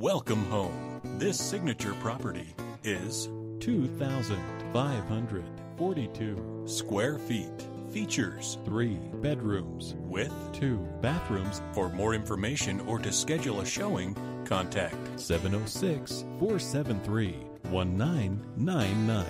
Welcome home. This signature property is 2,542. square feet. Features Three bedrooms with. two bathrooms, For more information or to schedule a showing, contact 706 473 1999.